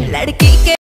लड़की के